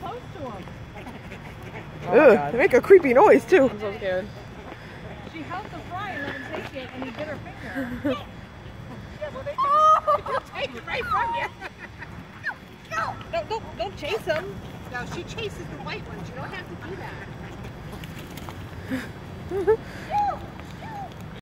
close to him. Oh Ugh, they make a creepy noise too. I'm so scared. She held the fry and let him take it, and he bit her finger. yeah, well, they oh! take it right from you. No, no, don't, don't chase him. No, she chases the white ones. You don't have to do that.